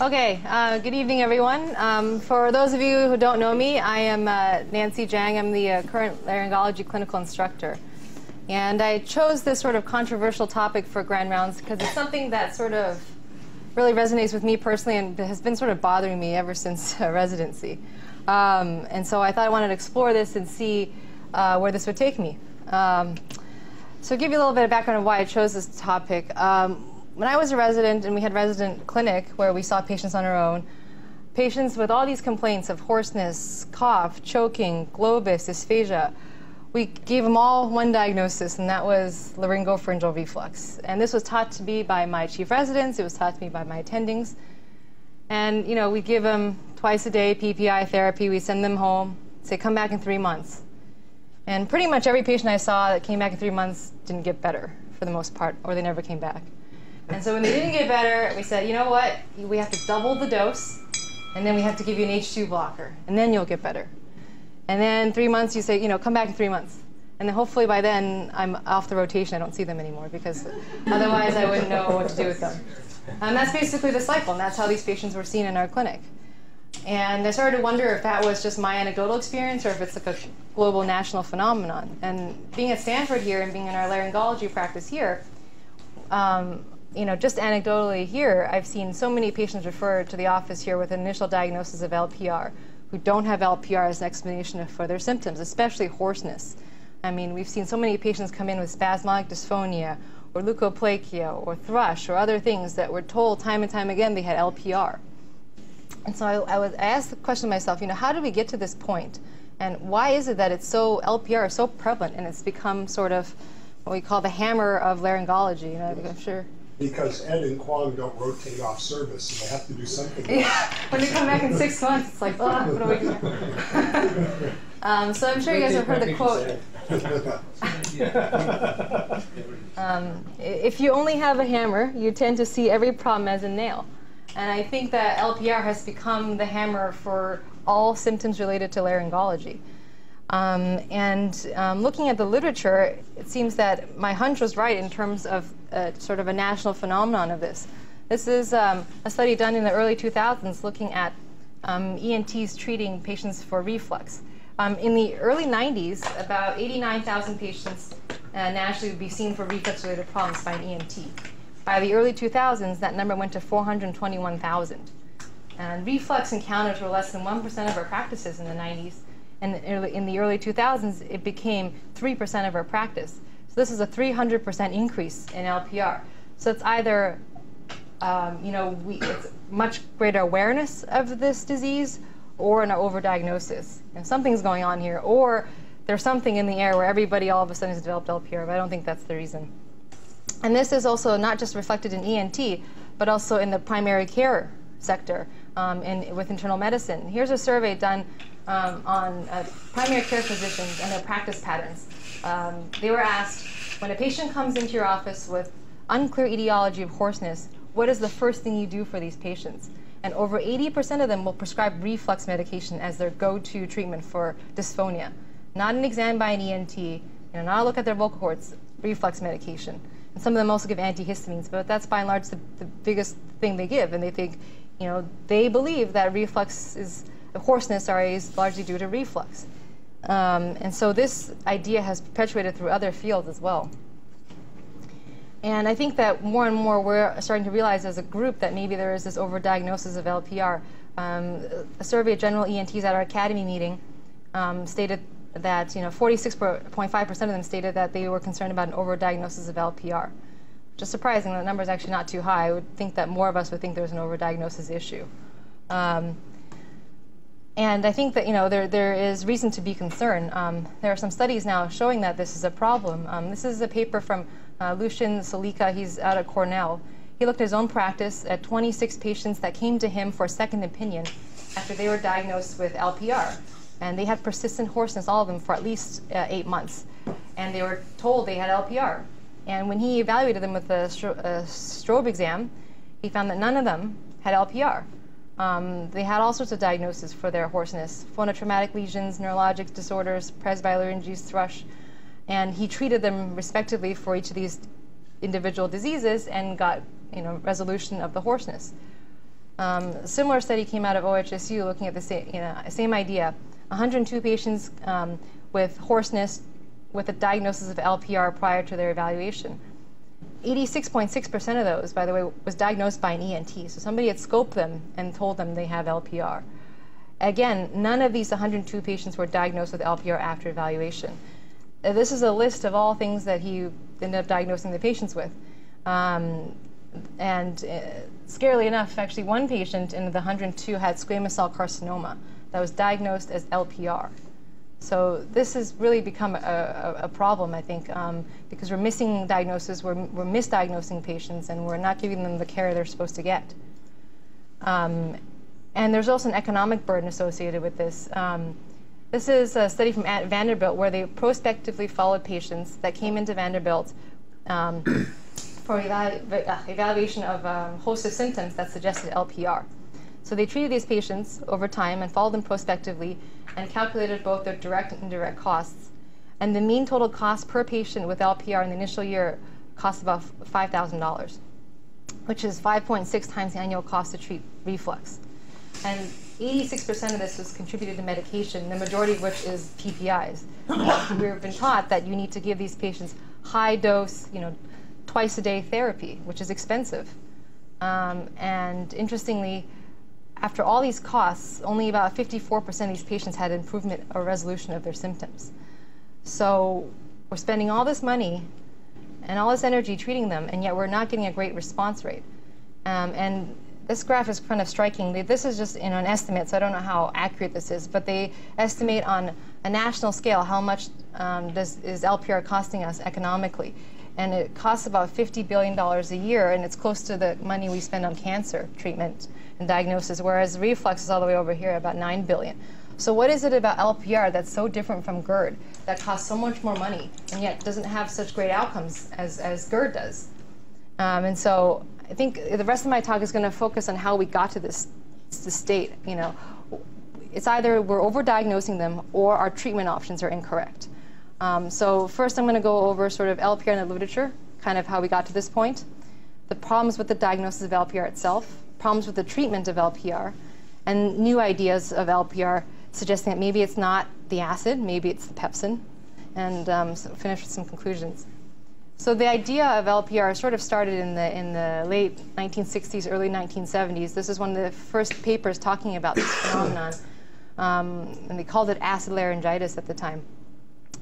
Okay, uh, good evening, everyone. Um, for those of you who don't know me, I am uh, Nancy Jang. I'm the uh, current laryngology clinical instructor. And I chose this sort of controversial topic for Grand Rounds because it's something that sort of really resonates with me personally and has been sort of bothering me ever since uh, residency. Um, and so I thought I wanted to explore this and see uh, where this would take me. Um, so, give you a little bit of background on why I chose this topic. When I was a resident and we had resident clinic where we saw patients on our own, patients with all these complaints of hoarseness, cough, choking, globus, dysphagia, we gave them all one diagnosis, and that was laryngopharyngeal reflux. And this was taught to me by my chief residents. It was taught to me by my attendings. And you know, we give them twice a day PPI therapy. We send them home. Say, come back in three months. And pretty much every patient I saw that came back in three months didn't get better for the most part, or they never came back. And so when they didn't get better, we said, you know what? We have to double the dose, and then we have to give you an H2 blocker, and then you'll get better. And then three months, you say, you know, come back in three months. And then hopefully by then, I'm off the rotation. I don't see them anymore because otherwise I wouldn't know what to do with them. And that's basically the cycle, and that's how these patients were seen in our clinic. And I started to wonder if that was just my anecdotal experience or if it's like a global national phenomenon. And being at Stanford here and being in our laryngology practice here, um, you know, just anecdotally here, I've seen so many patients referred to the office here with an initial diagnosis of LPR who don't have LPR as an explanation for their symptoms, especially hoarseness. I mean, we've seen so many patients come in with spasmodic dysphonia or leukoplakia or thrush or other things that were told time and time again they had LPR. And so I, I, was, I asked the question myself, you know, how did we get to this point? And why is it that it's so, LPR is so prevalent and it's become sort of what we call the hammer of laryngology? You know, I'm sure because Ed and Kwang don't rotate off service, and they have to do something. Yeah, when they come back in six months, it's like, oh, what do we do? um, so I'm sure you guys have heard the quote. um, if you only have a hammer, you tend to see every problem as a nail. And I think that LPR has become the hammer for all symptoms related to laryngology. Um, and um, looking at the literature, it seems that my hunch was right in terms of uh, sort of a national phenomenon of this. This is um, a study done in the early 2000s looking at um, ENTs treating patients for reflux. Um, in the early 90s, about 89,000 patients uh, nationally would be seen for reflux-related problems by an ENT. By the early 2000s, that number went to 421,000. And reflux encounters were less than 1% of our practices in the 90s and in the early 2000s, it became 3% of our practice. This is a 300% increase in LPR. So it's either, um, you know, we, it's much greater awareness of this disease or an overdiagnosis. You know, something's going on here, or there's something in the air where everybody all of a sudden has developed LPR, but I don't think that's the reason. And this is also not just reflected in ENT, but also in the primary care sector um, in, with internal medicine. Here's a survey done um, on uh, primary care physicians and their practice patterns. Um, they were asked, when a patient comes into your office with unclear etiology of hoarseness, what is the first thing you do for these patients? And over 80% of them will prescribe reflux medication as their go-to treatment for dysphonia. Not an exam by an ENT, you know, not a look at their vocal cords, reflux medication. And some of them also give antihistamines, but that's by and large the, the biggest thing they give. And they think, you know, they believe that reflux is hoarseness sorry, is largely due to reflux. Um, and so this idea has perpetuated through other fields as well. And I think that more and more we're starting to realize as a group that maybe there is this overdiagnosis of LPR. Um, a survey of general ENTs at our academy meeting um, stated that you know 46.5% of them stated that they were concerned about an overdiagnosis of LPR. Just surprising, the number is actually not too high. I would think that more of us would think there's an overdiagnosis issue. Um, and I think that you know there there is reason to be concerned. Um, there are some studies now showing that this is a problem. Um, this is a paper from uh, Lucian Sulica. He's out of Cornell. He looked at his own practice at 26 patients that came to him for a second opinion after they were diagnosed with LPR, and they had persistent hoarseness, all of them, for at least uh, eight months, and they were told they had LPR. And when he evaluated them with a, stro a strobe exam, he found that none of them had LPR. Um, they had all sorts of diagnoses for their hoarseness, phonotraumatic lesions, neurologic disorders, presbylarynges, thrush, and he treated them respectively for each of these individual diseases and got you know, resolution of the hoarseness. Um, similar study came out of OHSU looking at the same, you know, same idea. 102 patients um, with hoarseness with a diagnosis of LPR prior to their evaluation. 86.6% of those, by the way, was diagnosed by an ENT. So somebody had scoped them and told them they have LPR. Again, none of these 102 patients were diagnosed with LPR after evaluation. Uh, this is a list of all things that he ended up diagnosing the patients with. Um, and uh, scarily enough, actually, one patient in the 102 had squamous cell carcinoma that was diagnosed as LPR. So this has really become a, a, a problem, I think, um, because we're missing diagnosis, we're, we're misdiagnosing patients, and we're not giving them the care they're supposed to get. Um, and there's also an economic burden associated with this. Um, this is a study from Vanderbilt where they prospectively followed patients that came into Vanderbilt um, for evalu uh, evaluation of um, host of symptoms that suggested LPR. So they treated these patients over time and followed them prospectively and calculated both their direct and indirect costs. And the mean total cost per patient with LPR in the initial year cost about $5,000, which is 5.6 times the annual cost to treat reflux. And 86% of this was contributed to medication, the majority of which is PPIs. We've been taught that you need to give these patients high dose, you know, twice a day therapy, which is expensive. Um, and interestingly, after all these costs, only about 54% of these patients had improvement or resolution of their symptoms. So we're spending all this money and all this energy treating them, and yet we're not getting a great response rate. Um, and this graph is kind of striking. This is just an estimate, so I don't know how accurate this is, but they estimate on a national scale how much um, is LPR costing us economically. And it costs about $50 billion a year, and it's close to the money we spend on cancer treatment and diagnosis, whereas reflux is all the way over here, about 9 billion. So what is it about LPR that's so different from GERD that costs so much more money and yet doesn't have such great outcomes as, as GERD does? Um, and so I think the rest of my talk is going to focus on how we got to this, this state. You know, it's either we're overdiagnosing them or our treatment options are incorrect. Um, so first I'm going to go over sort of LPR in the literature, kind of how we got to this point, the problems with the diagnosis of LPR itself, problems with the treatment of LPR, and new ideas of LPR suggesting that maybe it's not the acid, maybe it's the pepsin, and um, so finish with some conclusions. So the idea of LPR sort of started in the in the late 1960s, early 1970s. This is one of the first papers talking about this phenomenon, um, and they called it acid laryngitis at the time.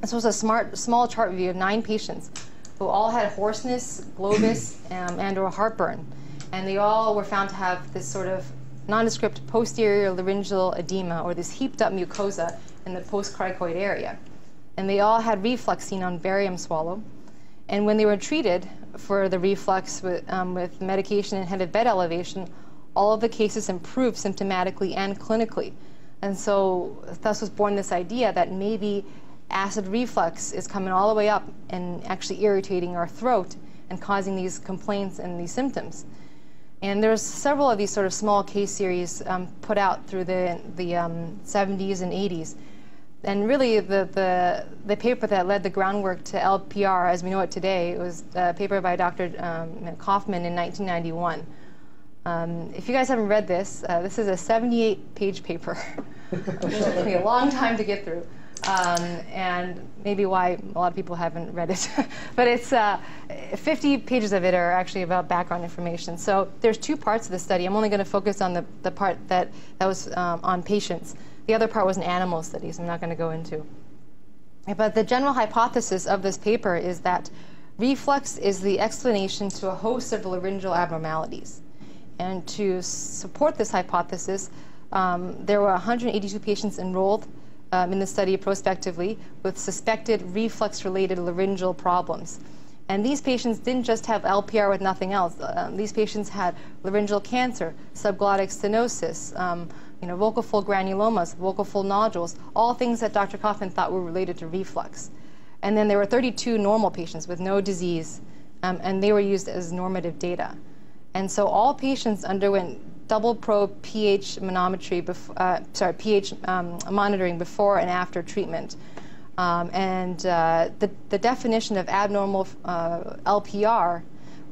This was a smart, small chart review of nine patients who all had hoarseness, globus, um, and or heartburn and they all were found to have this sort of nondescript posterior laryngeal edema, or this heaped up mucosa in the postcricoid area. And they all had reflux seen on barium swallow. And when they were treated for the reflux with, um, with medication and head bed elevation, all of the cases improved symptomatically and clinically. And so thus was born this idea that maybe acid reflux is coming all the way up and actually irritating our throat and causing these complaints and these symptoms. And there's several of these sort of small case series um, put out through the, the um, 70s and 80s. And really, the, the, the paper that led the groundwork to LPR as we know it today was a paper by Dr. Um, Koufman in 1991. Um, if you guys haven't read this, uh, this is a 78-page paper, which took me a long time to get through um, and maybe why a lot of people haven't read it. but it's uh, 50 pages of it are actually about background information. So there's two parts of the study. I'm only going to focus on the, the part that, that was um, on patients. The other part was an animal studies I'm not going to go into. But the general hypothesis of this paper is that reflux is the explanation to a host of laryngeal abnormalities. And to support this hypothesis, um, there were 182 patients enrolled um, in the study prospectively with suspected reflux-related laryngeal problems. And these patients didn't just have LPR with nothing else. Um, these patients had laryngeal cancer, subglottic stenosis, um, you know, vocal fold granulomas, vocal fold nodules, all things that Dr. Koufman thought were related to reflux. And then there were 32 normal patients with no disease, um, and they were used as normative data. And so all patients underwent double probe pH manometry, uh, sorry, pH um, monitoring before and after treatment. Um, and uh, the, the definition of abnormal uh, LPR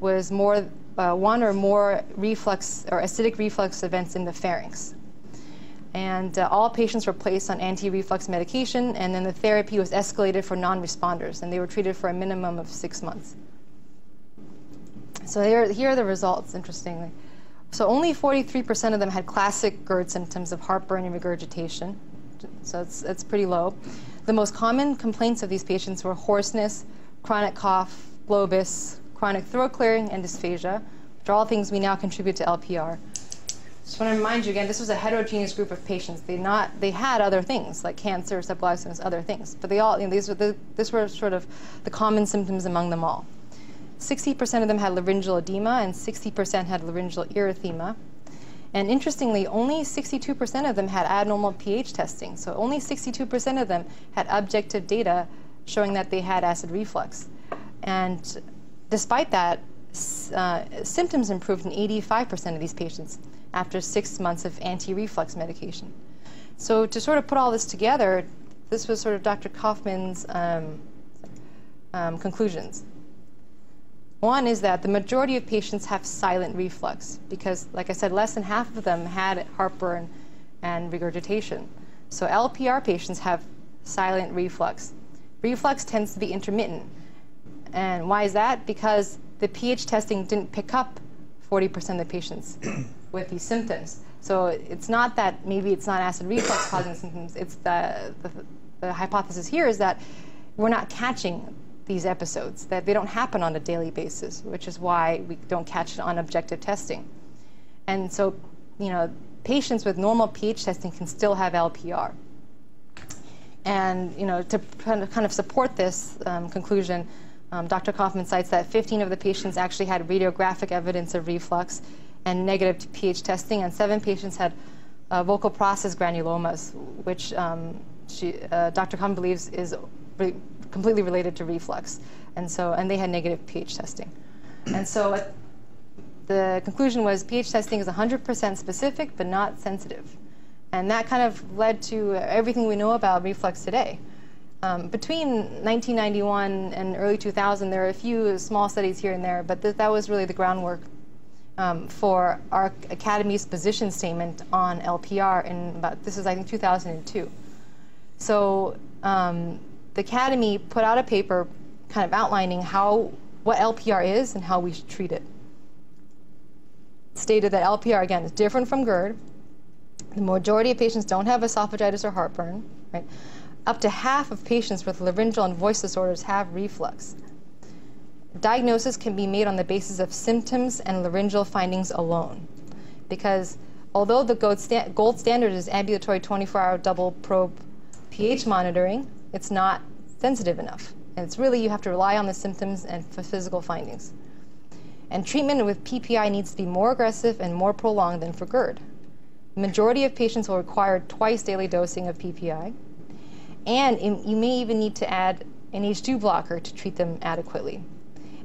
was more uh, one or more reflux or acidic reflux events in the pharynx. And uh, all patients were placed on anti reflux medication, and then the therapy was escalated for non responders, and they were treated for a minimum of six months. So here, here are the results, interestingly. So only 43% of them had classic GERD symptoms of heartburn and regurgitation. So it's, it's pretty low. The most common complaints of these patients were hoarseness, chronic cough, globus, chronic throat clearing, and dysphagia, which are all things we now contribute to LPR. Just want to remind you again, this was a heterogeneous group of patients. They not they had other things like cancer, subglycemias, other things, but they all you know, these were the, this were sort of the common symptoms among them all. 60% of them had laryngeal edema and 60% had laryngeal erythema. And interestingly, only 62% of them had abnormal pH testing. So only 62% of them had objective data showing that they had acid reflux. And despite that, uh, symptoms improved in 85% of these patients after six months of anti-reflux medication. So to sort of put all this together, this was sort of Dr. Koufman's um, um, conclusions. One is that the majority of patients have silent reflux because, like I said, less than half of them had heartburn and regurgitation. So LPR patients have silent reflux. Reflux tends to be intermittent. And why is that? Because the pH testing didn't pick up 40% of the patients with these symptoms. So it's not that maybe it's not acid reflux causing symptoms. It's the, the, the hypothesis here is that we're not catching these episodes, that they don't happen on a daily basis, which is why we don't catch it on objective testing. And so, you know, patients with normal pH testing can still have LPR. And, you know, to kind of support this um, conclusion, um, Dr. Koufman cites that 15 of the patients actually had radiographic evidence of reflux and negative pH testing, and seven patients had uh, vocal process granulomas, which um, she, uh, Dr. Koufman believes is completely related to reflux. And so, and they had negative pH testing. And so the conclusion was pH testing is 100% specific but not sensitive. And that kind of led to everything we know about reflux today. Um, between 1991 and early 2000, there are a few small studies here and there, but th that was really the groundwork um, for our Academy's position statement on LPR in about, this is I think 2002. So um, the Academy put out a paper kind of outlining how what LPR is and how we should treat it. stated that LPR, again, is different from GERD. The majority of patients don't have esophagitis or heartburn. Right? Up to half of patients with laryngeal and voice disorders have reflux. Diagnosis can be made on the basis of symptoms and laryngeal findings alone. Because although the gold, sta gold standard is ambulatory 24 hour double probe pH monitoring, it's not sensitive enough. And it's really, you have to rely on the symptoms and physical findings. And treatment with PPI needs to be more aggressive and more prolonged than for GERD. The majority of patients will require twice daily dosing of PPI. And you may even need to add an H2 blocker to treat them adequately.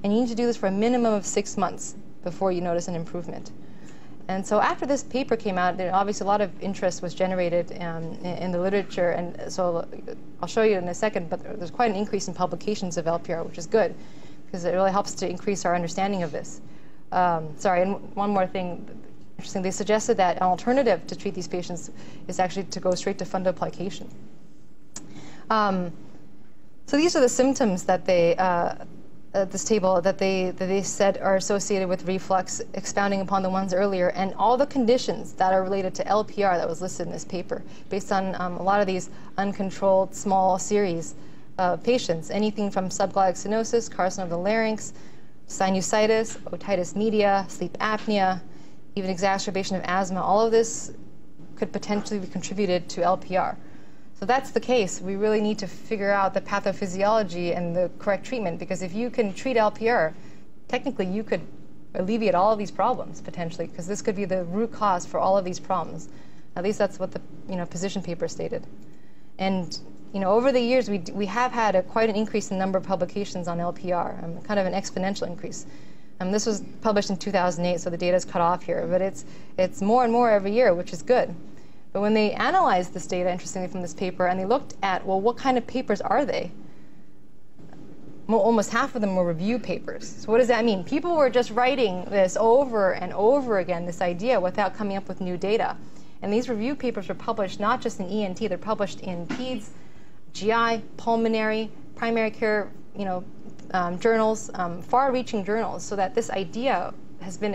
And you need to do this for a minimum of six months before you notice an improvement. And so after this paper came out, there obviously a lot of interest was generated um, in, the literature. And so I'll show you in a second, but there's quite an increase in publications of LPR, which is good because it really helps to increase our understanding of this. Um, sorry, and one more thing. Interesting, they suggested that an alternative to treat these patients is actually to go straight to fundoplication. Um, so these are the symptoms that they uh, uh, this table that they that they said are associated with reflux, expounding upon the ones earlier, and all the conditions that are related to LPR that was listed in this paper, based on um, a lot of these uncontrolled small series of patients, anything from subglottic stenosis, carcinoma of the larynx, sinusitis, otitis media, sleep apnea, even exacerbation of asthma. All of this could potentially be contributed to LPR. So that's the case. We really need to figure out the pathophysiology and the correct treatment because if you can treat LPR, technically you could alleviate all of these problems potentially because this could be the root cause for all of these problems. At least that's what the you know position paper stated. And you know over the years we we have had a, quite an increase in number of publications on LPR, um, kind of an exponential increase. Um, this was published in 2008, so the data is cut off here, but it's it's more and more every year, which is good. But when they analyzed this data, interestingly, from this paper, and they looked at, well, what kind of papers are they? almost half of them were review papers. So what does that mean? People were just writing this over and over again, this idea, without coming up with new data. And these review papers were published not just in ENT, they're published in PEDS, GI, pulmonary, primary care, you know, um, journals, um, far-reaching journals, so that this idea has been,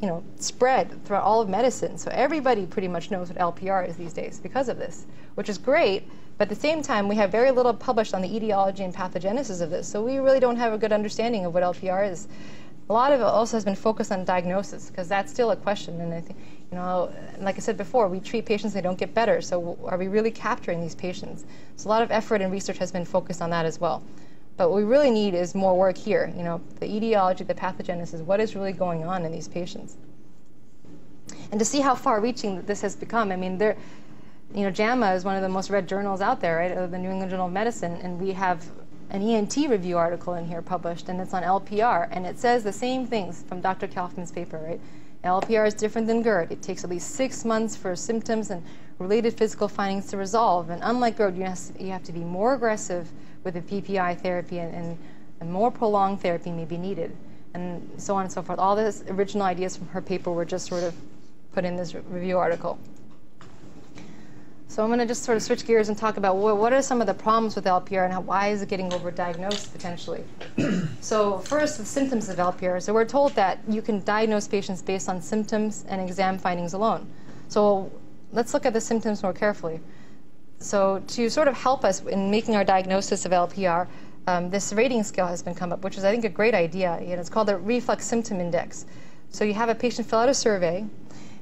you know, spread throughout all of medicine. So everybody pretty much knows what LPR is these days because of this, which is great. But at the same time, we have very little published on the etiology and pathogenesis of this, so we really don't have a good understanding of what LPR is. A lot of it also has been focused on diagnosis because that's still a question. And I think, you know, like I said before, we treat patients they don't get better. So are we really capturing these patients? So a lot of effort and research has been focused on that as well. But what we really need is more work here. You know, the etiology, the pathogenesis, what is really going on in these patients, and to see how far-reaching this has become. I mean, there you know, JAMA is one of the most read journals out there, right? The New England Journal of Medicine, and we have an ENT review article in here published, and it's on LPR, and it says the same things from Dr. Koufman's paper, right? LPR is different than GERD. It takes at least six months for symptoms and related physical findings to resolve. And unlike GERD, you have to, you have to be more aggressive with the PPI therapy, and, and, and more prolonged therapy may be needed, and so on and so forth. All the original ideas from her paper were just sort of put in this review article. So I'm going to just sort of switch gears and talk about what, what are some of the problems with LPR and how, why is it getting overdiagnosed potentially. so first, the symptoms of LPR. So we're told that you can diagnose patients based on symptoms and exam findings alone. So let's look at the symptoms more carefully. So to sort of help us in making our diagnosis of LPR, um, this rating scale has been come up, which is I think a great idea. It's called the Reflux Symptom Index. So you have a patient fill out a survey,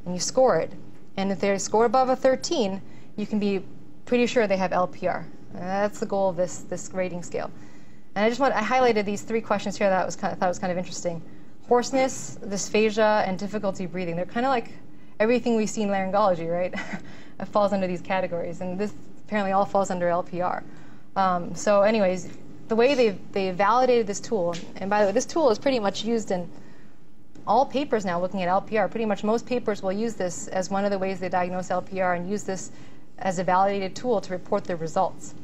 and you score it. And if they score above a 13, you can be pretty sure they have LPR. And that's the goal of this, this rating scale. And I just want, I highlighted these three questions here that I was kind of, thought was kind of interesting. Hoarseness, dysphagia, and difficulty breathing. They're kind of like everything we see in laryngology, right? it falls under these categories. And this apparently all falls under LPR. Um, so anyways, the way they they validated this tool, and by the way, this tool is pretty much used in all papers now looking at LPR. Pretty much most papers will use this as one of the ways they diagnose LPR and use this as a validated tool to report their results.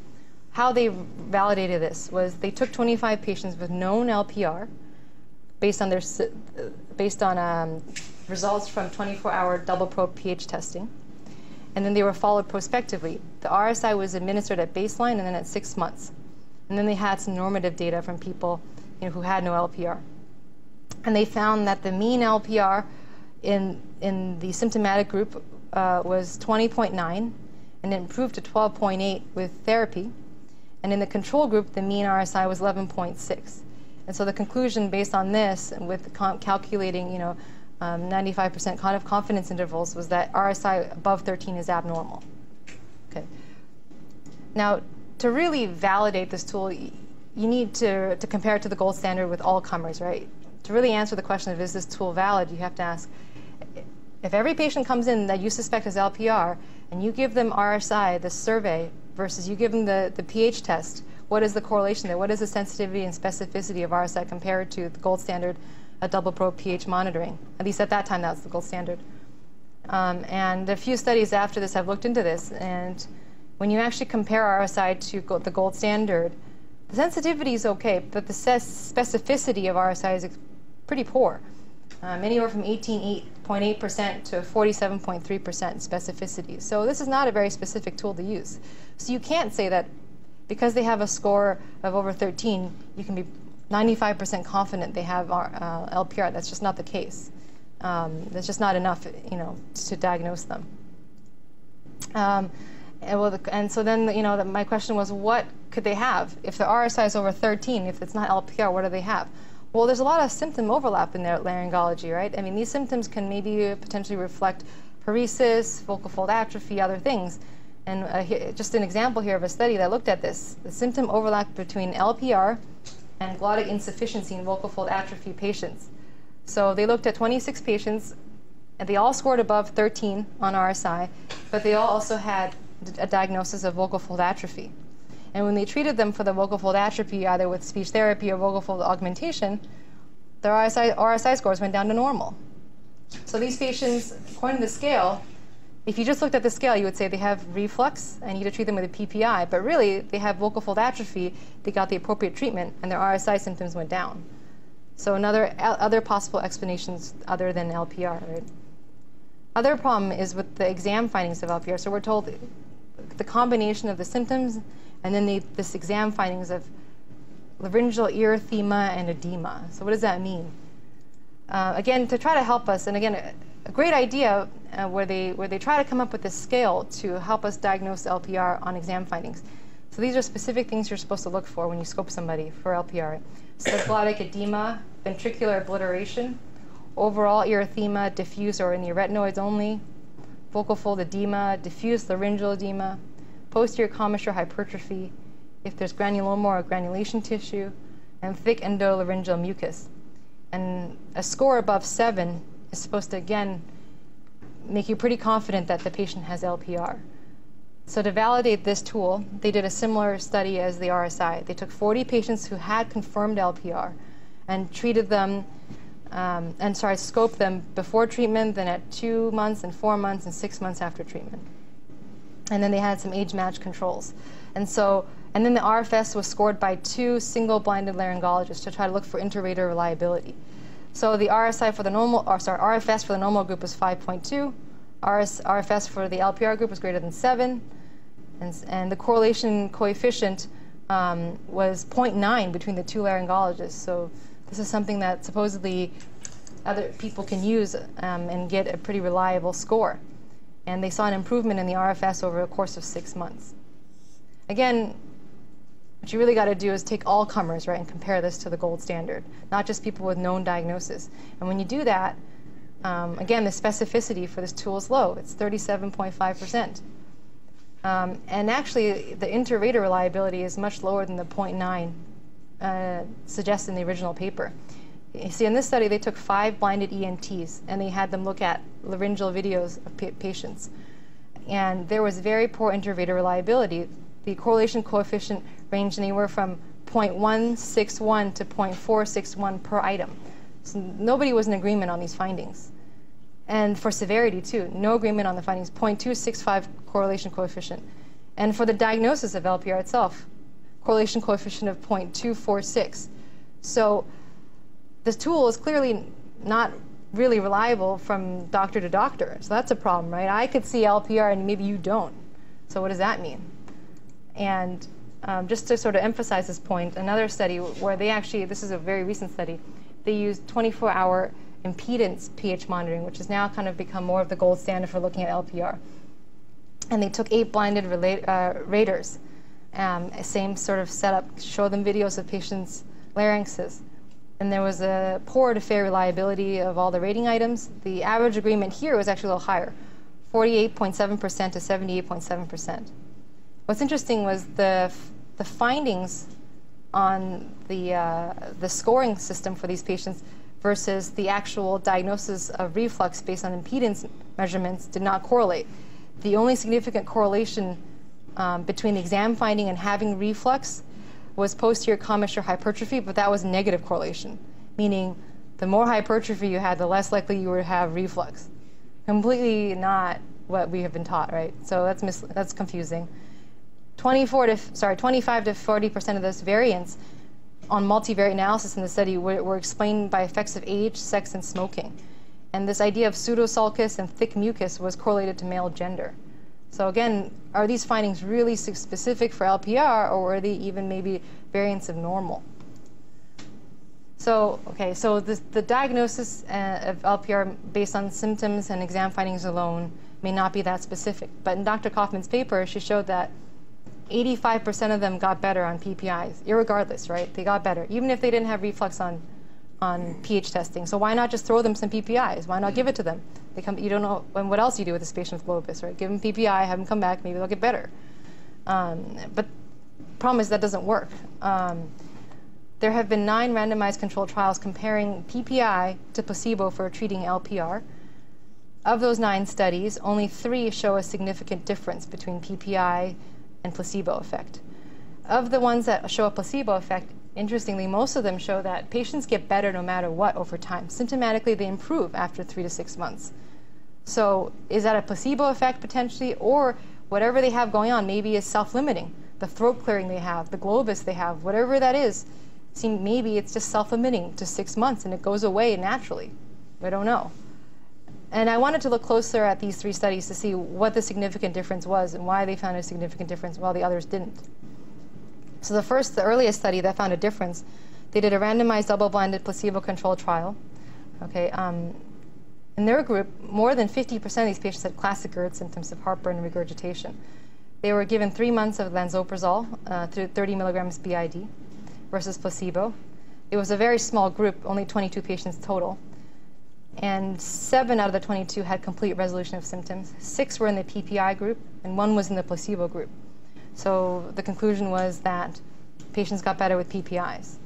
How they validated this was they took 25 patients with known LPR based on their based on um, results from 24-hour double probe pH testing, and then they were followed prospectively. The RSI was administered at baseline and then at six months, and then they had some normative data from people you know, who had no LPR, and they found that the mean LPR in in the symptomatic group uh, was 20.9 and it improved to 12.8 with therapy. And in the control group, the mean RSI was 11.6. And so the conclusion based on this, and with calculating, you know, 95% um, kind of confidence intervals, was that RSI above 13 is abnormal. Okay. Now, to really validate this tool, you need to, to compare it to the gold standard with all comers, right? To really answer the question of is this tool valid, you have to ask, if every patient comes in that you suspect is LPR, and you give them RSI, the survey, versus you give them the, the pH test, what is the correlation there? What is the sensitivity and specificity of RSI compared to the gold standard a double probe pH monitoring? At least at that time, that's the gold standard. Um, and a few studies after this have looked into this, and when you actually compare RSI to the gold standard, the sensitivity is okay, but the specificity of RSI is pretty poor um, anywhere from 18.8% to 47.3% specificity. So this is not a very specific tool to use. So you can't say that because they have a score of over 13, you can be 95% confident they have uh, LPR. That's just not the case. Um, that's just not enough, you know, to diagnose them. Um, and, well, the, and, so then, you know, the, my question was, what could they have? If the RSI is over 13, if it's not LPR, what do they have? Well, there's a lot of symptom overlap in their laryngology, right? I mean, these symptoms can maybe potentially reflect paresis, vocal fold atrophy, other things. And uh, just an example here of a study that looked at this. The symptom overlap between LPR and glottic insufficiency in vocal fold atrophy patients. So they looked at 26 patients, and they all scored above 13 on RSI, but they all also had a diagnosis of vocal fold atrophy. And when they treated them for the vocal fold atrophy, either with speech therapy or vocal fold augmentation, their RSI, RSI scores went down to normal. So these patients, according to the scale, if you just looked at the scale, you would say they have reflux and you need to treat them with a PPI, but really they have vocal fold atrophy, they got the appropriate treatment, and their RSI symptoms went down. So another other possible explanations other than LPR, right? Other problem is with the exam findings of LPR. So we're told the combination of the symptoms and then the, this exam findings of laryngeal erythema and edema. So what does that mean? Uh, again, to try to help us, and again, a, great idea uh, where they where they try to come up with a scale to help us diagnose LPR on exam findings. So these are specific things you're supposed to look for when you scope somebody for LPR. Subglottic edema, ventricular obliteration, overall erythema, diffuse or in the arytenoids only, vocal fold edema, diffuse laryngeal edema, posterior commissure hypertrophy, if there's granuloma or granulation tissue, and thick endolaryngeal mucus. And a score above seven is supposed to, again, make you pretty confident that the patient has LPR. So to validate this tool, they did a similar study as the RSI. They took 40 patients who had confirmed LPR and treated them, um, and sorry, scoped them before treatment, then at two months and four months and six months after treatment. And then they had some age-matched controls. And so, and then the RFS was scored by two single-blinded laryngologists to try to look for inter-rater reliability. So the RSI for the normal, or sorry, RFS for the normal group was 5.2. RS, RFS for the LPR group was greater than 7. And, and the correlation coefficient um, was 0.9 between the two laryngologists. So this is something that supposedly other people can use um, and get a pretty reliable score. And they saw an improvement in the RFS over a course of six months. Again, what you really got to do is take all comers, right, and compare this to the gold standard, not just people with known diagnosis. And when you do that, um, again, the specificity for this tool is low. It's 37.5%. Um, and actually, the inter-rater reliability is much lower than the 0.9 uh, suggested in the original paper. You see, in this study, they took five blinded ENTs and they had them look at laryngeal videos of pa patients. And there was very poor inter-rater reliability. The correlation coefficient ranged anywhere from 0.161 to 0.461 per item. So nobody was in agreement on these findings. And for severity, too, no agreement on the findings, 0.265 correlation coefficient. And for the diagnosis of LPR itself, correlation coefficient of 0.246. So this tool is clearly not really reliable from doctor to doctor. So that's a problem, right? I could see LPR and maybe you don't. So what does that mean? And um, just to sort of emphasize this point, another study where they actually, this is a very recent study, they used 24-hour impedance pH monitoring, which has now kind of become more of the gold standard for looking at LPR. And they took eight blinded relate, uh, raters, um, same sort of setup, show them videos of patients' larynxes. And there was a poor to fair reliability of all the rating items. The average agreement here was actually a little higher, 48.7% to 78.7%. What's interesting was the the findings on the, uh, the scoring system for these patients versus the actual diagnosis of reflux based on impedance measurements did not correlate. The only significant correlation um, between the exam finding and having reflux was posterior commissure hypertrophy, but that was negative correlation, meaning the more hypertrophy you had, the less likely you would have reflux. Completely not what we have been taught, right? So that's that's confusing. 24 to sorry 25 to 40 percent of those variants on multivariate analysis in the study were, were, explained by effects of age, sex, and smoking. And this idea of pseudosulcus and thick mucus was correlated to male gender. So again, are these findings really specific for LPR, or are they even maybe variants of normal? So, okay, so the, the diagnosis uh, of LPR based on symptoms and exam findings alone may not be that specific. But in Dr. Koufman's paper, she showed that 85% of them got better on PPIs, irregardless, right? They got better, even if they didn't have reflux on, on pH testing. So why not just throw them some PPIs? Why not give it to them? They come, you don't know, and what else you do with this patient with globus, right? Give them PPI, have them come back, maybe they'll get better. Um, but problem is that doesn't work. Um, there have been nine randomized controlled trials comparing PPI to placebo for treating LPR. Of those nine studies, only three show a significant difference between PPI and placebo effect. Of the ones that show a placebo effect, interestingly, most of them show that patients get better no matter what over time. Symptomatically, they improve after three to six months. So is that a placebo effect potentially, or whatever they have going on maybe is self-limiting? The throat clearing they have, the globus they have, whatever that is, seem maybe it's just self-limiting to six months and it goes away naturally. I don't know. And I wanted to look closer at these three studies to see what the significant difference was and why they found a significant difference while the others didn't. So the first, the earliest study that found a difference, they did a randomized double-blinded placebo-controlled trial. Okay, um, in their group, more than 50% of these patients had classic GERD symptoms of heartburn and regurgitation. They were given three months of lansoprazole uh, through 30 milligrams BID versus placebo. It was a very small group, only 22 patients total and seven out of the 22 had complete resolution of symptoms. Six were in the PPI group, and one was in the placebo group. So the conclusion was that patients got better with PPIs.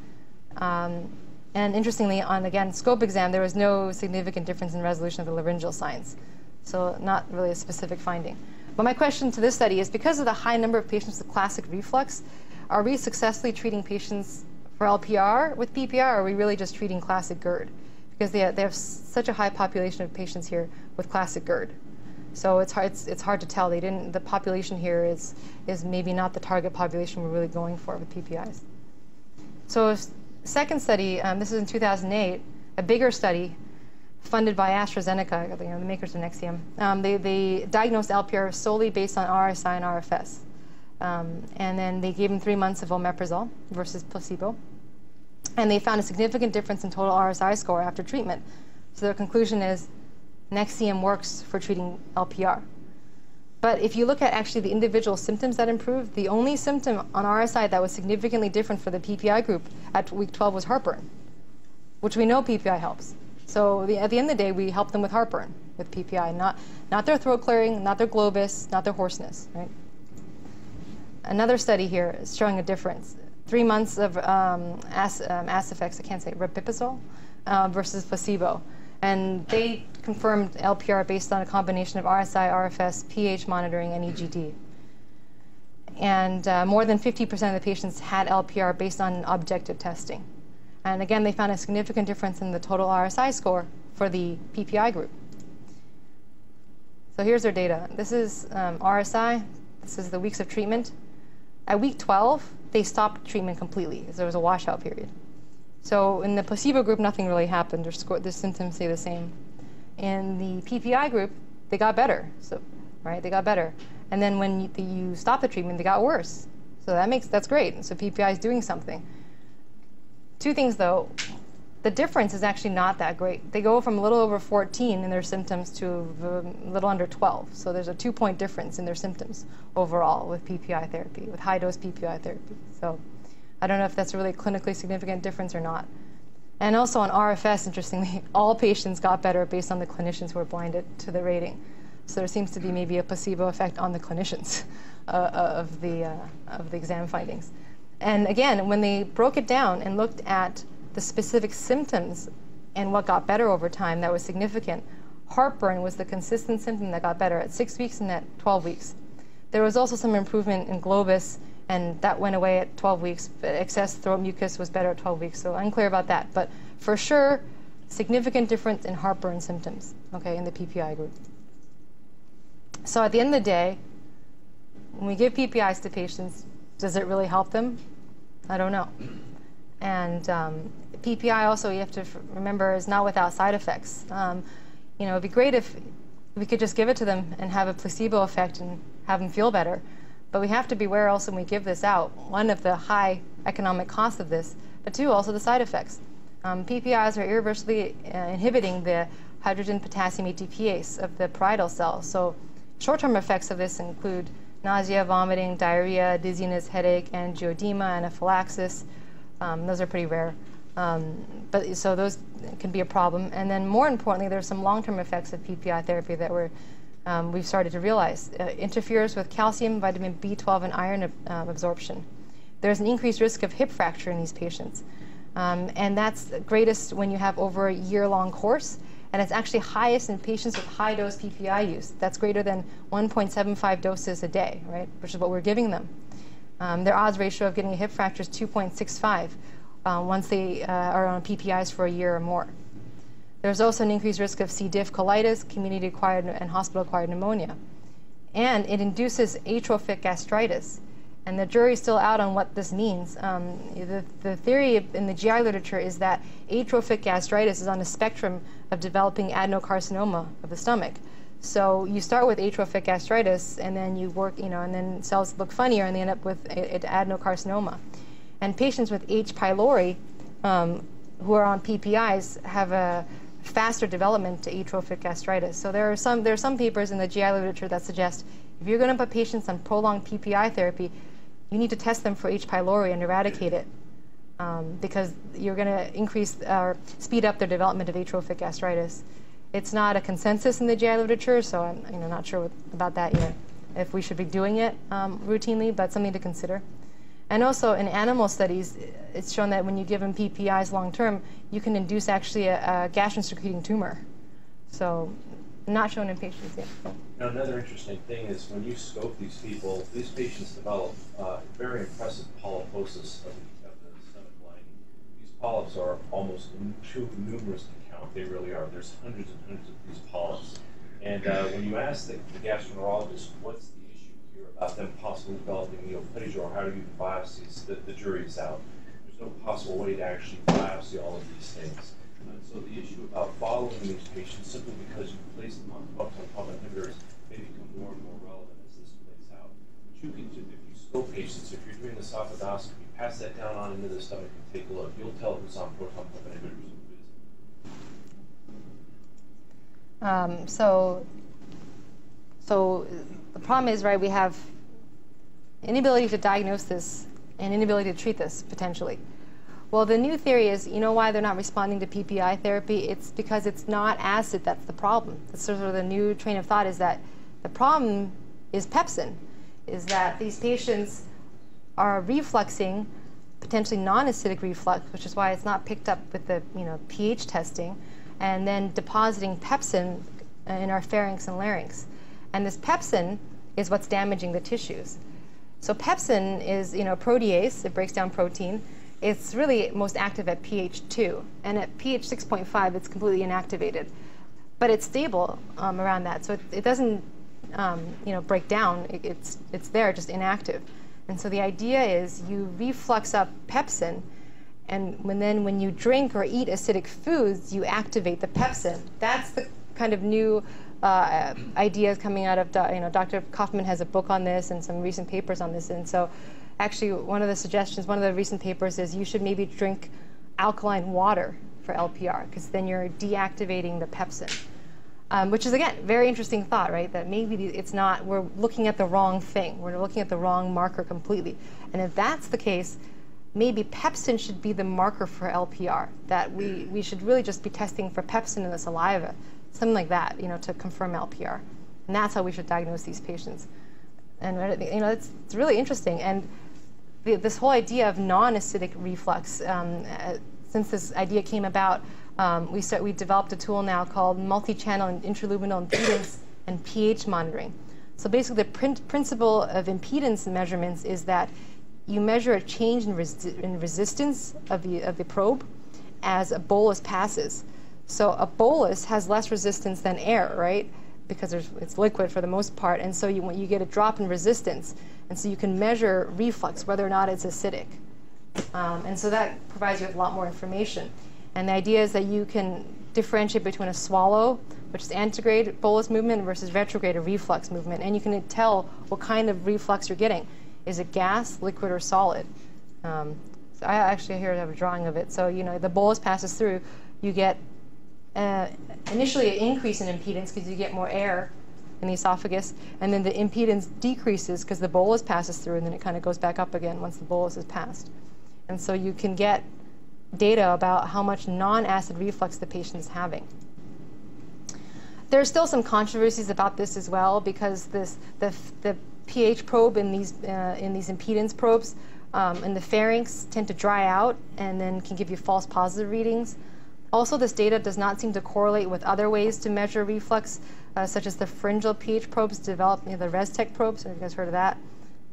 Um, and interestingly, on again scope exam, there was no significant difference in resolution of the laryngeal signs. So not really a specific finding. But my question to this study is because of the high number of patients with classic reflux, are we successfully treating patients for LPR with PPI, or are we really just treating classic GERD? Because they, they have such a high population of patients here with classic GERD. So it's hard, it's, it's hard to tell. They didn't, the population here is, is maybe not the target population we're really going for with PPIs. So second study, um, this is in 2008, a bigger study funded by AstraZeneca, you know, the makers of Nexium. Um, they, they diagnosed LPR solely based on RSI and RFS. Um, and then they gave them three months of omeprazole versus placebo and they found a significant difference in total RSI score after treatment. So their conclusion is Nexium works for treating LPR. But if you look at actually the individual symptoms that improved, the only symptom on RSI that was significantly different for the PPI group at week 12 was heartburn, which we know PPI helps. So the, at the end of the day, we help them with heartburn with PPI, not, not their throat clearing, not their globus, not their hoarseness. Right? Another study here is showing a difference three months of um, AS, um, I can't say, rabeprazole uh, versus placebo. And they confirmed LPR based on a combination of RSI, RFS, pH monitoring, and EGD. And uh, more than 50% of the patients had LPR based on objective testing. And again, they found a significant difference in the total RSI score for the PPI group. So here's their data. This is um, RSI. This is the weeks of treatment. At week 12, they stopped treatment completely. There was a washout period. So in the placebo group, nothing really happened. Their, score, their symptoms stay the same. In the PPI group, they got better. So, right, they got better. And then when you, the, you stop the treatment, they got worse. So that makes that's great. So PPI is doing something. Two things though the difference is actually not that great. They go from a little over 14 in their symptoms to a little under 12. So there's a two point difference in their symptoms overall with PPI therapy, with high dose PPI therapy. So I don't know if that's a really clinically significant difference or not. And also on RFS, interestingly, all patients got better based on the clinicians who were blinded to the rating. So there seems to be maybe a placebo effect on the clinicians uh, of, the, uh, of the exam findings. And again, when they broke it down and looked at the specific symptoms and what got better over time that was significant. Heartburn was the consistent symptom that got better at six weeks and at 12 weeks. There was also some improvement in globus, and that went away at 12 weeks. Excess throat mucus was better at 12 weeks, so unclear about that. But for sure, significant difference in heartburn symptoms, okay, in the PPI group. So at the end of the day, when we give PPIs to patients, does it really help them? I don't know. And um, PPI also, you have to remember, is not without side effects. Um, you know, it'd be great if we could just give it to them and have a placebo effect and have them feel better. But we have to beware also when we give this out, one of the high economic costs of this, but two, also the side effects. Um, PPIs are irreversibly uh, inhibiting the hydrogen potassium ATPase of the parietal cell. So short-term effects of this include nausea, vomiting, diarrhea, dizziness, headache, angioedema, anaphylaxis. Um, those are pretty rare. Um, but so those can be a problem. And then more importantly, there's some long-term effects of PPI therapy that we're, um, we've started to realize. Uh, interferes with calcium, vitamin B12, and iron uh, absorption. There's an increased risk of hip fracture in these patients. Um, and that's greatest when you have over a year-long course. And it's actually highest in patients with high-dose PPI use. That's greater than 1.75 doses a day, right? Which is what we're giving them. Um, their odds ratio of getting a hip fracture is 2.65 uh, once they uh, are on PPIs for a year or more. There's also an increased risk of C. diff colitis, community-acquired and hospital-acquired pneumonia. And it induces atrophic gastritis. And the jury's still out on what this means. Um, the, the theory in the GI literature is that atrophic gastritis is on a spectrum of developing adenocarcinoma of the stomach. So you start with atrophic gastritis, and then you work, you know, and then cells look funnier, and they end up with adenocarcinoma. And patients with H. pylori, um, who are on PPIs, have a faster development to atrophic gastritis. So there are some there are some papers in the GI literature that suggest if you're going to put patients on prolonged PPI therapy, you need to test them for H. pylori and eradicate it. Um, because you're going to increase or speed up their development of atrophic gastritis. It's not a consensus in the GI literature, so I'm you know, not sure what, about that yet, if we should be doing it um, routinely, but something to consider. And also in animal studies, it's shown that when you give them PPIs long term, you can induce actually a, a gastrin-secreting tumor. So not shown in patients yet. Now, another interesting thing is when you scope these people, these patients develop uh, very impressive polyposis of the, of the stomach lining. These polyps are almost too numerous to count. they really are. There's hundreds and hundreds of these polyps. And uh, when you ask the, the gastroenterologist, what's about them possibly developing neoplasia or how do you biopsies, the, the jury is out. There's no possible way to actually biopsy all of these things. And so the issue about following these patients simply because you place them on proton pump inhibitors may become more and more relevant as this plays out. But you can do, if you scope patients, if you're doing esophagoscopy, pass that down on into the stomach and take a look. You'll tell who's on proton pump inhibitors Um, so, so the problem is, right, we have inability to diagnose this and inability to treat this potentially. Well, the new theory is, you know why they're not responding to PPI therapy? It's because it's not acid that's the problem. Sort of the new train of thought is that the problem is pepsin, is that these patients are refluxing, potentially non-acidic reflux, which is why it's not picked up with the you know pH testing, and then depositing pepsin in our pharynx and larynx. And this pepsin is what's damaging the tissues. So pepsin is, you know, protease, it breaks down protein. It's really most active at pH 2, and at pH 6.5, it's completely inactivated. But it's stable um, around that, so it, it doesn't, um, you know, break down. It, it's, it's there, just inactive. And so the idea is you reflux up pepsin, and when then when you drink or eat acidic foods, you activate the pepsin. That's the kind of new uh, ideas coming out of, you know, Dr. Koufman has a book on this and some recent papers on this. And so actually one of the suggestions, one of the recent papers is you should maybe drink alkaline water for LPR because then you're deactivating the pepsin. Um, which is again very interesting thought, right? That maybe it's not we're looking at the wrong thing. We're looking at the wrong marker completely. And if that's the case, maybe pepsin should be the marker for LPR, that we, we should really just be testing for pepsin in the saliva, something like that, you know, to confirm LPR. And that's how we should diagnose these patients. And, you know, it's, it's really interesting. And the, this whole idea of non-acidic reflux, um, uh, since this idea came about, um, we, start, we developed a tool now called multi-channel intraluminal impedance and pH monitoring. So basically the prin principle of impedance measurements is that you measure a change in, resi in resistance of the, of the probe as a bolus passes. So a bolus has less resistance than air, right? Because it's liquid for the most part. And so you, you get a drop in resistance, and so you can measure reflux, whether or not it's acidic. Um, and so that provides you with a lot more information. And the idea is that you can differentiate between a swallow, which is antegrade bolus movement, versus retrograde or reflux movement. And you can tell what kind of reflux you're getting. Is it gas, liquid, or solid? Um, so I actually here have a drawing of it. So, you know, the bolus passes through, you get uh, initially an increase in impedance because you get more air in the esophagus, and then the impedance decreases because the bolus passes through, and then it kind of goes back up again once the bolus is passed. And so you can get data about how much non-acid reflux the patient is having. There are still some controversies about this as well because this, the, the pH probe in these, uh, in these impedance probes um, in the pharynx tend to dry out and then can give you false positive readings. Also, this data does not seem to correlate with other ways to measure reflux, uh, such as the pharyngeal pH probes developed, you know, the Restech probes. Have you guys heard of that?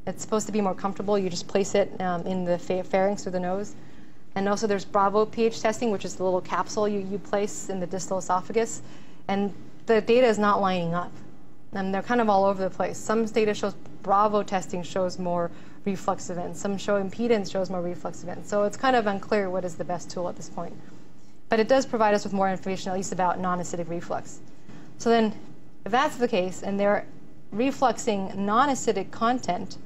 It's supposed to be more comfortable. You just place it um, in the pharynx or the nose. And also there's Bravo pH testing, which is the little capsule you, you place in the distal esophagus. And the data is not lining up. And they're kind of all over the place. Some data shows Bravo testing shows more reflux events. Some show impedance shows more reflux events. So it's kind of unclear what is the best tool at this point. But it does provide us with more information, at least about non-acidic reflux. So then, if that's the case, and they're refluxing non-acidic content,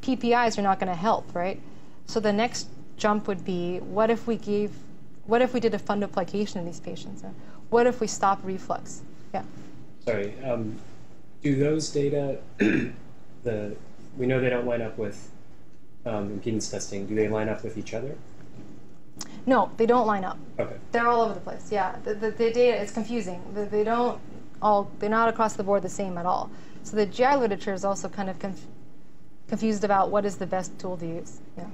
PPIs are not going to help, right? So the next jump would be, what if we gave, what if we did a fundoplication in these patients? What if we stop reflux? Yeah. Sorry. Um, do those data, the we know they don't line up with um, impedance testing. Do they line up with each other? No, they don't line up. Okay. They're all over the place. Yeah, the, the, the data is confusing. The, they don't all. They're not across the board the same at all. So the GI literature is also kind of conf confused about what is the best tool to use. Yeah.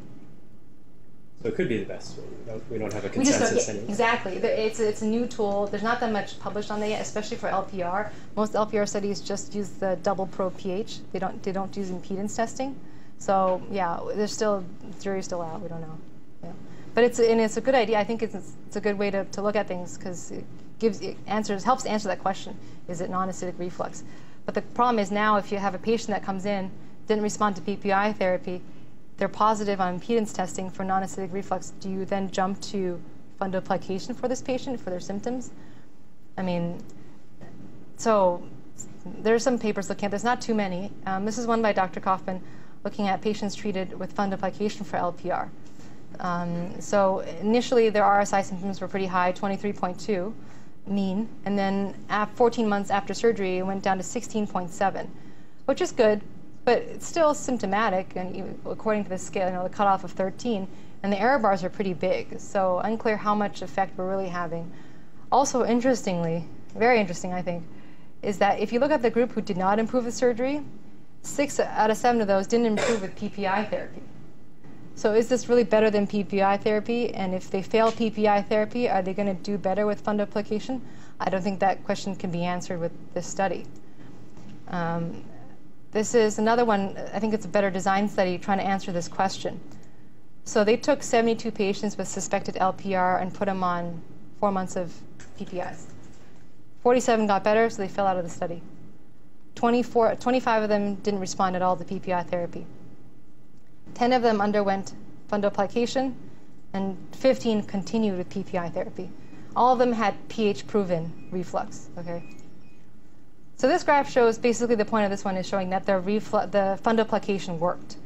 So it could be the best. We don't, we don't have a consensus yeah, exactly. It's it's a new tool. There's not that much published on it yet, especially for LPR. Most LPR studies just use the double probe pH. They don't they don't use impedance testing. So yeah, there's still jury's still out. We don't know. But it's and it's a good idea. I think it's it's a good way to, to look at things because it gives it answers helps answer that question. Is it non-acidic reflux? But the problem is now if you have a patient that comes in didn't respond to PPI therapy, they're positive on impedance testing for non-acidic reflux, do you then jump to fundoplication for this patient for their symptoms? I mean, so there are some papers looking at this, not too many. Um, this is one by Dr. Koufman looking at patients treated with fundoplication for LPR. Um, so initially their RSI symptoms were pretty high, 23.2 mean, and then at 14 months after surgery it went down to 16.7, which is good, but it's still symptomatic, and according to the scale, you know, the cutoff of 13, and the error bars are pretty big, so unclear how much effect we're really having. Also, interestingly, very interesting, I think, is that if you look at the group who did not improve with surgery, six out of seven of those didn't improve with PPI therapy. So is this really better than PPI therapy? And if they fail PPI therapy, are they going to do better with fundoplication? I don't think that question can be answered with this study. Um, this is another one, I think it's a better design study trying to answer this question. So they took 72 patients with suspected LPR and put them on four months of PPIs. 47 got better, so they fell out of the study. 24, 25 of them didn't respond at all to PPI therapy. 10 of them underwent fundoplication, and 15 continued with PPI therapy. All of them had pH proven reflux. Okay. So this graph shows basically the point of this one is showing that the, reflu- the fundoplication worked.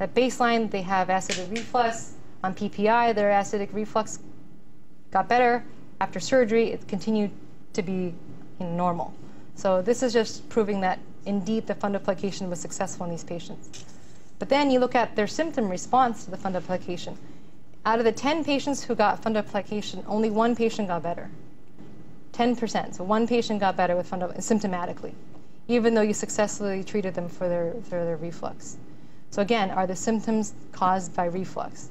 At baseline, they have acidic reflux. On PPI, their acidic reflux got better. After surgery, it continued to be normal. So this is just proving that indeed the fundoplication was successful in these patients. But then you look at their symptom response to the fundoplication. Out of the 10 patients who got fundoplication, only one patient got better. 10%. So one patient got better with fundo symptomatically, even though you successfully treated them for their, for their reflux. So again, are the symptoms caused by reflux?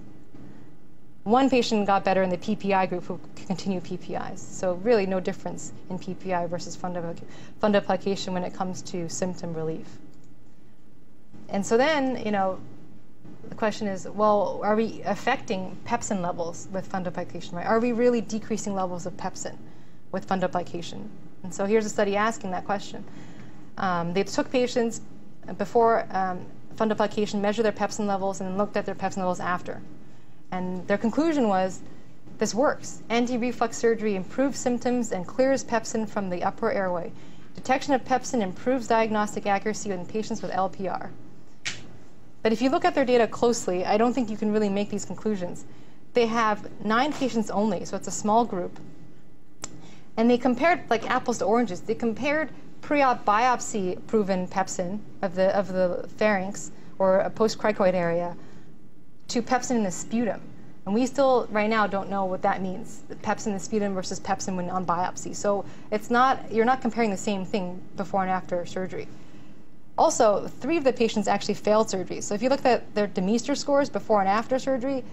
One patient got better in the PPI group who continued PPIs. So really no difference in PPI versus fundoplication when it comes to symptom relief. And so then, you know, the question is, well, are we affecting pepsin levels with fundoplication, right? Are we really decreasing levels of pepsin with fundoplication? And so here's a study asking that question. Um, they took patients before um, fundoplication, measured their pepsin levels, and looked at their pepsin levels after. And their conclusion was, this works. Anti-reflux surgery improves symptoms and clears pepsin from the upper airway. Detection of pepsin improves diagnostic accuracy in patients with LPR. But if you look at their data closely, I don't think you can really make these conclusions. They have nine patients only, so it's a small group. And they compared like apples to oranges. They compared pre-op biopsy proven pepsin of the of the pharynx or a post-cricoid area to pepsin in the sputum. And we still right now don't know what that means. Pepsin in the sputum versus pepsin when on biopsy. So it's not you're not comparing the same thing before and after surgery. Also, three of the patients actually failed surgery. So if you look at their Demeester scores before and after surgery,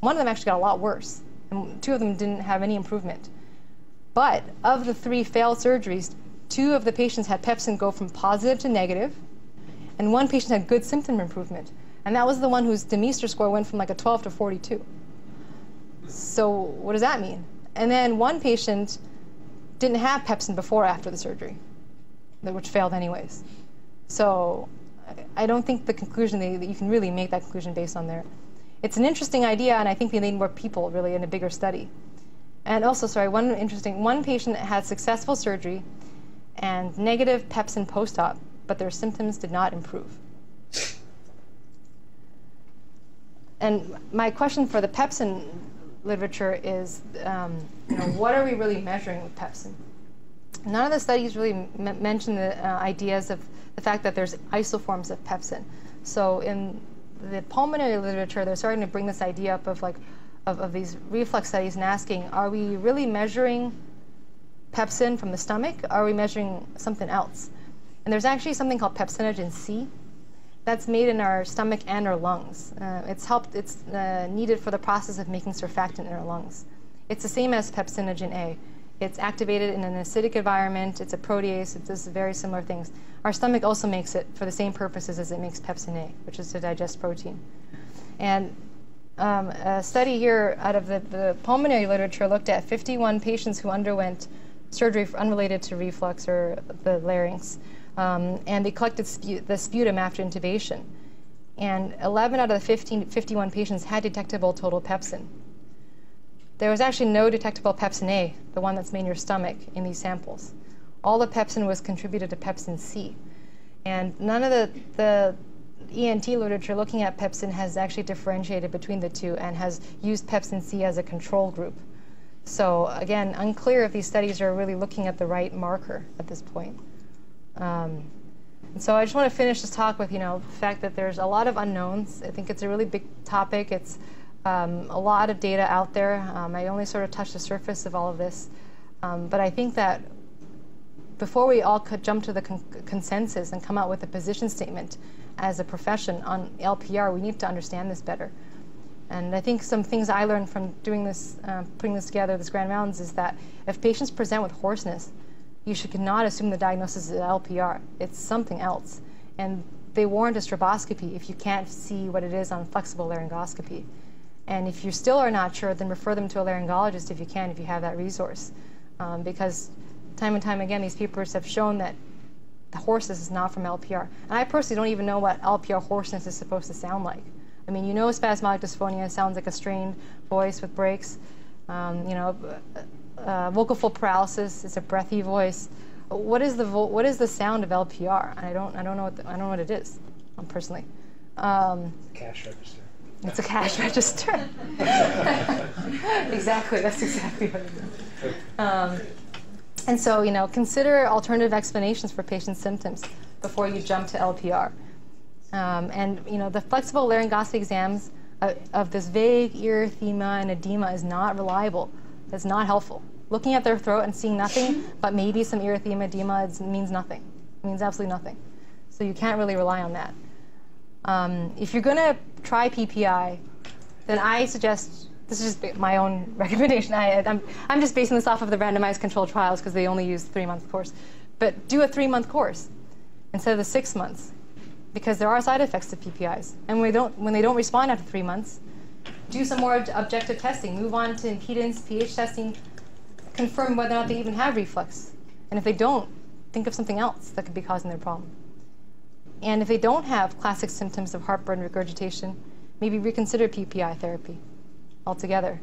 one of them actually got a lot worse, and two of them didn't have any improvement. But of the three failed surgeries, two of the patients had pepsin go from positive to negative, and one patient had good symptom improvement. And that was the one whose Demeester score went from like a 12 to 42. So what does that mean? And then one patient didn't have pepsin before or after the surgery, which failed anyways. So I- don't think the conclusion that you can really make that conclusion based on there. It's an interesting idea, and I think we need more people really in a bigger study. And also, sorry, one interesting one patient had successful surgery and negative pepsin post-op, but their symptoms did not improve. And my question for the pepsin literature is, um, you know, what are we really measuring with pepsin? None of the studies really mention the uh, ideas of the fact that there's isoforms of pepsin. So in the pulmonary literature, they're starting to bring this idea up of like of, of these reflux studies and asking, are we really measuring pepsin from the stomach? Are we measuring something else? And there's actually something called pepsinogen C that's made in our stomach and our lungs. Uh, it's helped. It's uh, needed for the process of making surfactant in our lungs. It's the same as pepsinogen A. It's activated in an acidic environment. It's a protease. It does very similar things. Our stomach also makes it for the same purposes as it makes pepsin A, which is to digest protein. And um, a study here out of the, the pulmonary literature looked at 51 patients who underwent surgery unrelated to reflux or the larynx, um, and they collected the sputum after intubation. And 11 out of the 15, 51 patients had detectable total pepsin. There was actually no detectable pepsin A, the one that's made in your stomach, in these samples. All the pepsin was contributed to pepsin C. And none of the, the ENT literature looking at pepsin has actually differentiated between the two and has used pepsin C as a control group. So again, unclear if these studies are really looking at the right marker at this point. Um, and so I just want to finish this talk with, you know, the fact that there's a lot of unknowns. I think it's a really big topic. It's um, a lot of data out there. Um, I only sort of touched the surface of all of this. Um, but I think that before we all could jump to the con- consensus and come out with a position statement as a profession on LPR, we need to understand this better. And I think some things I learned from doing this, uh, putting this together, this Grand Mountains, is that if patients present with hoarseness, you should not assume the diagnosis is LPR. It's something else. And they warrant a stroboscopy if you can't see what it is on flexible laryngoscopy. And if you still are not sure, then refer them to a laryngologist if you can, if you have that resource. Um, because time and time again, these papers have shown that the hoarseness is not from LPR. And I personally don't even know what LPR hoarseness is supposed to sound like. I mean, you know spasmodic dysphonia sounds like a strained voice with breaks. Um, you know, uh, vocal fold paralysis is a breathy voice. What is the what is the sound of LPR? I don't I don't know what the, I don't know what it is, um, personally. Um, Cash register. It's a cash register. exactly, that's exactly what it is. Um, and so, you know, consider alternative explanations for patient symptoms before you jump to LPR. Um, and, you know, the flexible laryngoscopy exams uh, of this vague erythema and edema is not reliable. It's not helpful. Looking at their throat and seeing nothing but maybe some erythema edema means nothing. It means absolutely nothing. So you can't really rely on that. Um, if you're going to try PPI, then I suggest this is just my own recommendation. I, I'm, I'm just basing this off of the randomized controlled trials because they only use three month course. But do a three month course instead of the six months because there are side effects to PPIs. And when they don't, when they don't respond after three months, do some more ob- objective testing. Move on to impedance, pH testing, confirm whether or not they even have reflux. And if they don't, think of something else that could be causing their problem. And if they don't have classic symptoms of heartburn, regurgitation, maybe reconsider PPI therapy altogether.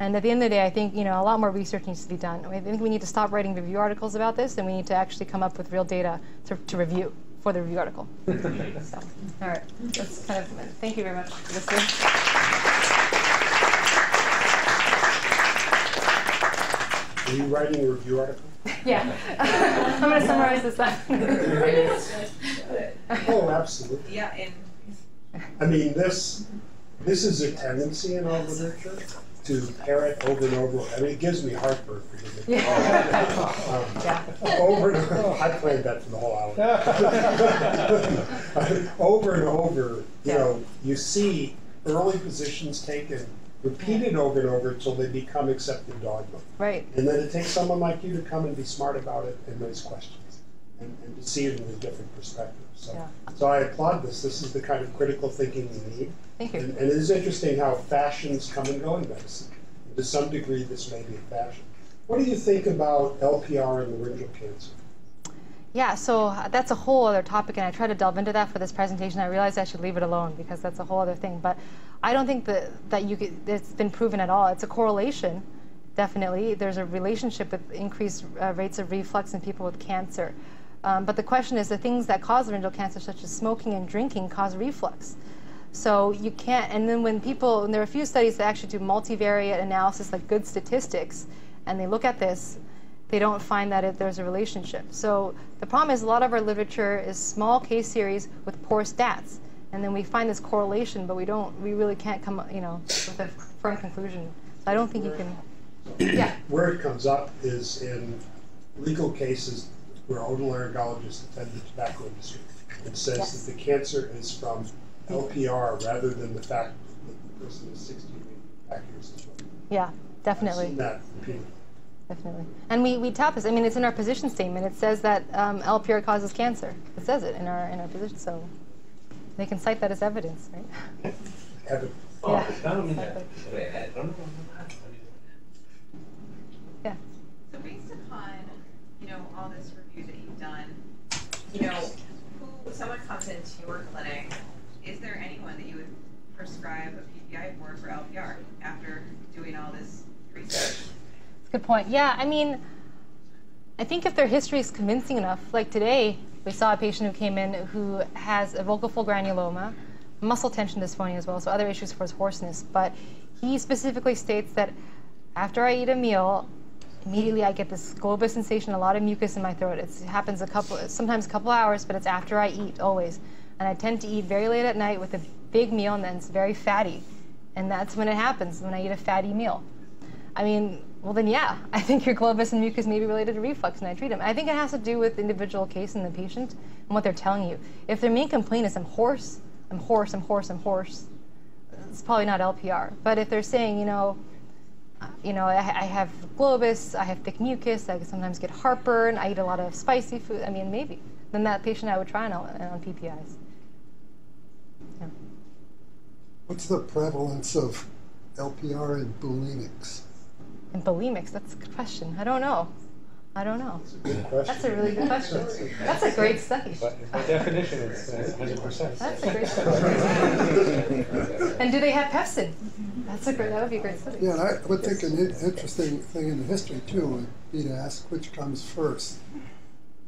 And at the end of the day, I think you know a lot more research needs to be done. I think we need to stop writing review articles about this, and we need to actually come up with real data to, to review for the review article. so, all right, that's kind of. Thank you very much for listening. Are you writing a review article? Yeah, I'm going to summarize this up. Oh, absolutely. Yeah, and I mean, this, this is a tendency in our literature to parrot over and over. I mean, it gives me heartburn, forgive me. Um, Yeah. Over and over, I planned that for the whole hour. Over and over, you know, you see early positions taken, repeated over and over until they become accepted dogma. Right. And then it takes someone like you to come and be smart about it and raise questions and, and to see it in a different perspective. So, Yeah. so I applaud this. This is the kind of critical thinking we need. Thank you. And, and it is interesting how fashions come and go in medicine. And To some degree, this may be a fashion. What do you think about LPR and laryngeal cancer? Yeah, so uh, that's a whole other topic, and I tried to delve into that for this presentation. I realized I should leave it alone because that's a whole other thing. But I don't think that, that you could, it's been proven at all. It's a correlation, definitely. There's a relationship with increased uh, rates of reflux in people with cancer. Um, but the question is the things that cause laryngeal cancer, such as smoking and drinking, cause reflux. So you can't, and then when people, and there are a few studies that actually do multivariate analysis, like good statistics, and they look at this, they don't find that it, there's a relationship. So the problem is a lot of our literature is small case series with poor stats. And then we find this correlation, but we don't, we really can't come, you know, with a firm conclusion. So I don't think you can, yeah. Where it comes up is in legal cases where otolaryngologists defend the tobacco industry. It says Yes. that the cancer is from LPR rather than the fact that the person is 60 back your system. Yeah, definitely. that repeatedly. Definitely. And we, we tout this. I mean, it's in our position statement. It says that um, LPR causes cancer. It says it in our in our position. So they can cite that as evidence, right? Have Oh, Yeah. it's not only that. Exactly. Wait, I don't know. Yeah. So based upon, you know, all this review that you've done, you know, who, someone comes into your clinic, is there anyone that you would prescribe a PPI for for LPR after doing all this research? Good point. Yeah, I mean, I think if their history is convincing enough, like today, we saw a patient who came in who has a vocal granuloma, muscle tension dysphonia as well, so other issues for his hoarseness. But he specifically states that after I eat a meal, immediately I get this globus sensation, a lot of mucus in my throat. It's, it happens a couple, sometimes a couple hours, but it's after I eat always. And I tend to eat very late at night with a big meal, and then it's very fatty. And that's when it happens, when I eat a fatty meal. I mean, well then yeah, I think your globus and mucus may be related to reflux and I treat them. I think it has to do with the individual case and the patient and what they're telling you. If their main complaint is I'm hoarse, I'm hoarse, I'm hoarse, I'm hoarse, it's probably not LPR. But if they're saying, you know, uh, you know, I, I have globus, I have thick mucus, I sometimes get heartburn, I eat a lot of spicy food, I mean, maybe. Then that patient I would try on, on PPIs. Yeah. What's the prevalence of LPR in bulimics? And bulimics, that's a good question. I don't know. I don't know. Good question. That's a really good question. That's a great study. But by definition, it's uh, 100%. That's a great study. And do they have pepsin? That's a great. That would be a great study. Yeah, and I would think an interesting thing in the history too would be to ask which comes first,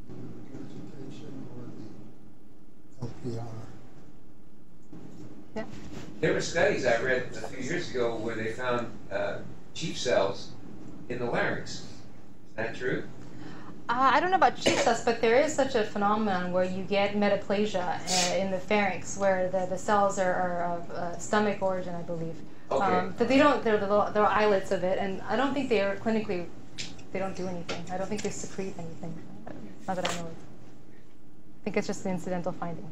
regurgitation or the LPR. Yeah. There were studies I read a few years ago where they found uh, chief cells in the larynx. Is that true? Uh, I don't know about chief but there is such a phenomenon where you get metaplasia uh, in the pharynx, where the, the cells are, are of uh, stomach origin, I believe. Okay. Um, but they don't. They're the they're islets of it, and I don't think they are clinically. They don't do anything. I don't think they secrete anything. Not that I know of. I think it's just an incidental finding.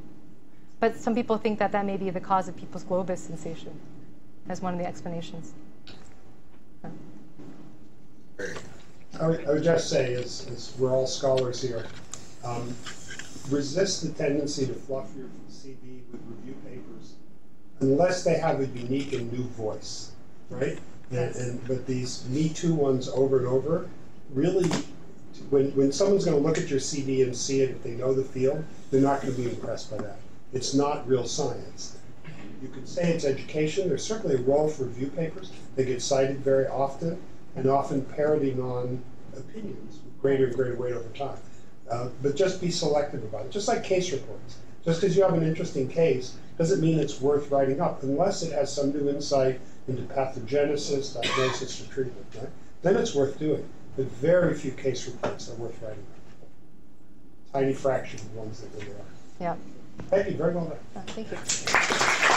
But some people think that that may be the cause of people's globus sensation, as one of the explanations. Very good. I would, I would just say, as, as we're all scholars here, um, resist the tendency to fluff your CV with review papers unless they have a unique and new voice, right? And, and but these Me Too ones over and over, really, when, when someone's going to look at your CV and see it, if they know the field, they're not going to be impressed by that. It's not real science. You could say it's education. There's certainly a role for review papers. They get cited very often and often parroting on opinions with greater and greater weight over time. Uh, but just be selective about it, just like case reports. Just because you have an interesting case doesn't mean it's worth writing up unless it has some new insight into pathogenesis, diagnosis, or treatment. Right? Then it's worth doing. But very few case reports are worth writing up. Tiny fraction of the ones that really are. Yeah. Thank you very well. Uh, thank you.